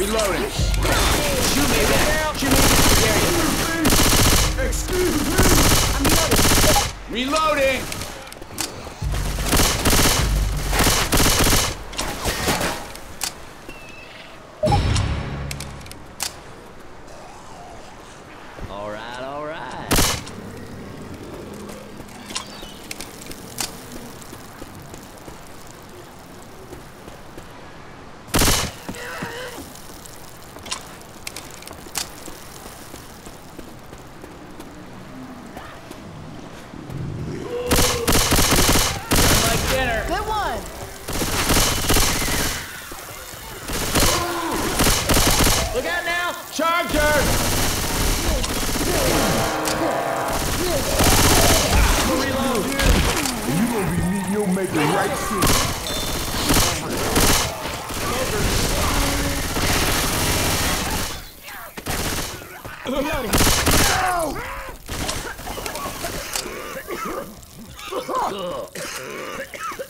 Reloading. Shoot me again. Shoot me again. Excuse me. I'm reloading. Reloading. All right, all right. Like. Good one. Look out now. Charger. And you gonna be meeting your maker right soon. Reloading.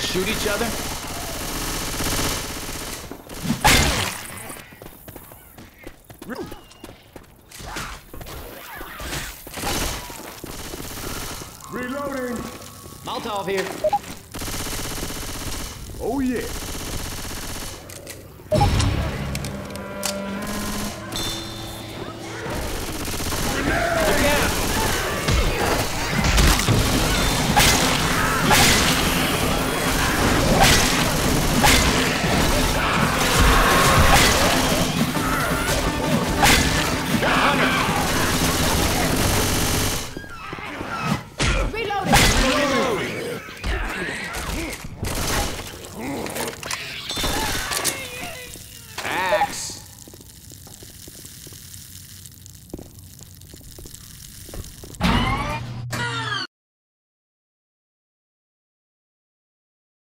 Shoot each other. Reloading. Molotov here. Oh yeah.